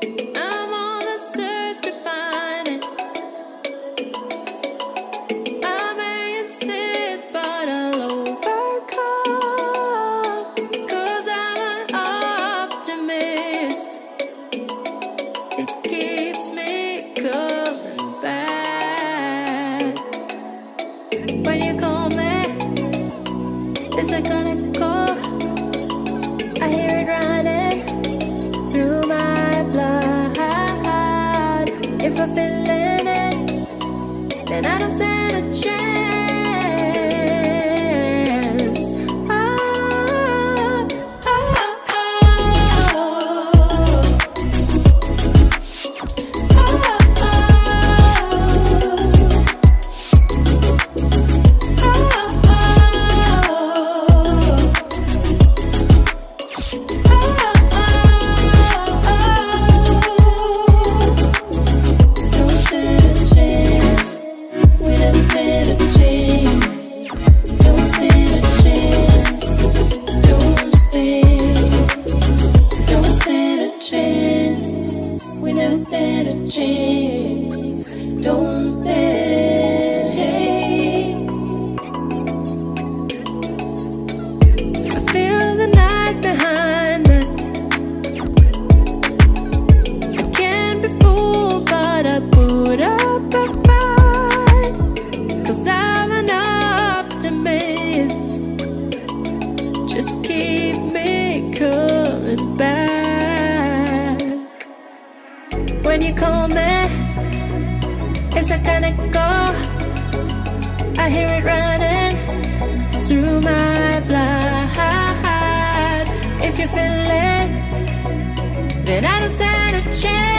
Uh. and I don't stand a chance. dance, don't stand. When you call me, it's a kind of call. I hear it running through my blood. If you feel it, then I don't stand a chance.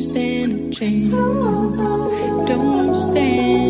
stand a chance. Don't stand.